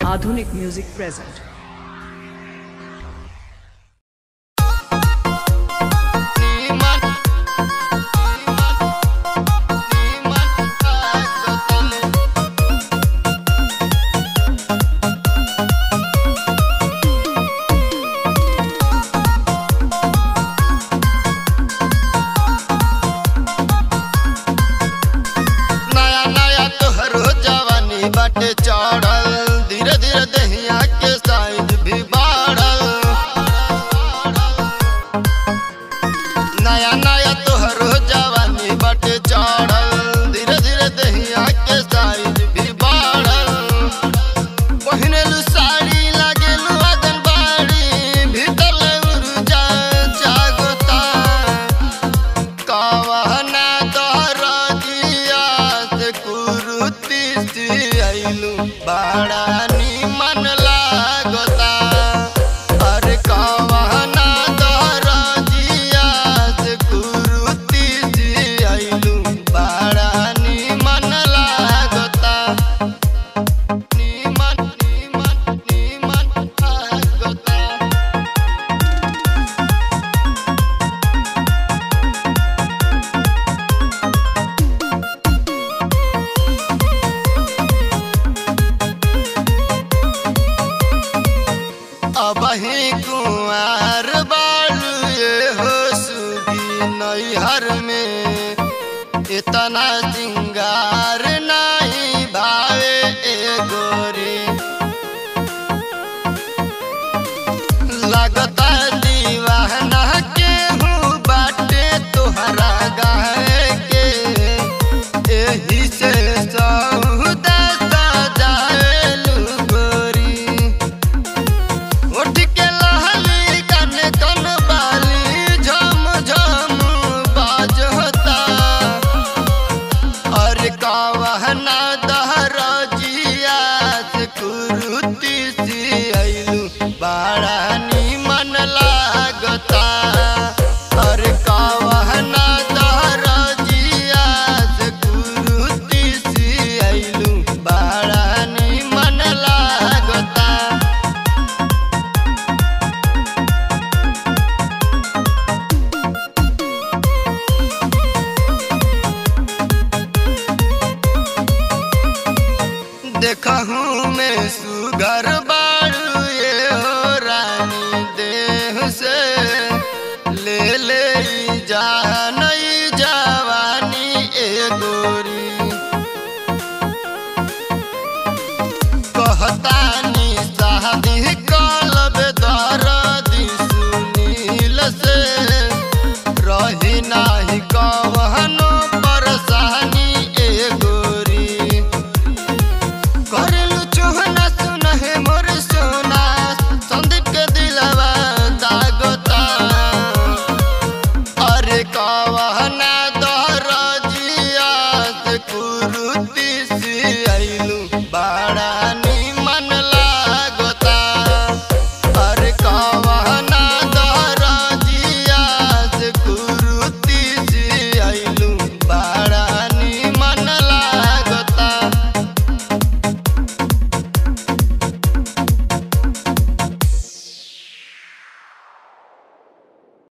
आधुनिक music present नया नया नया तोहरो जवानी बाटे चढ़ल धीरे धीरे दहिया के साइज़ भी बढ़ल पहिनेलु साड़ी लागेलु अदन बाड़ी। भीतर ले उर्जा जागता कवना तोहर दिया से कुरुती सी आइलू बड़ा निमन लागता अब ही कुआर बाल ये हो सुगी नैहर में। इतना सिंगार नहीं भावे ए गोरी। लगता आइलू